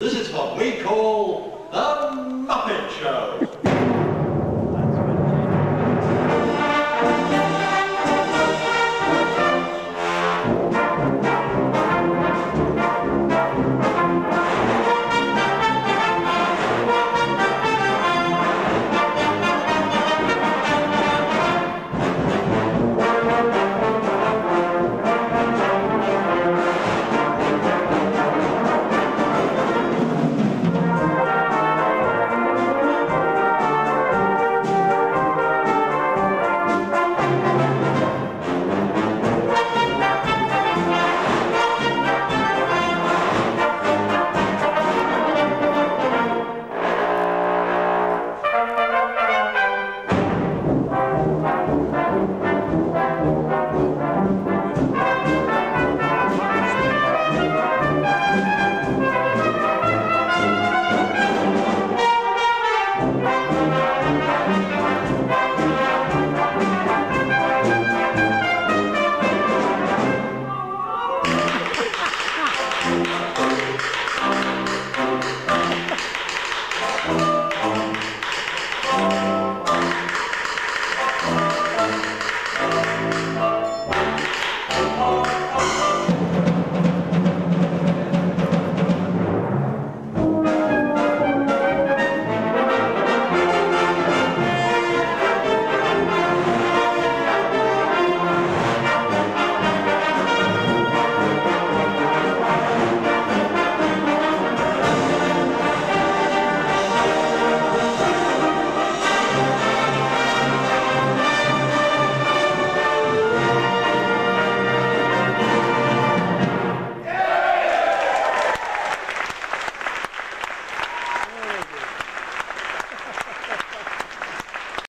This is what we call the Muppet Show.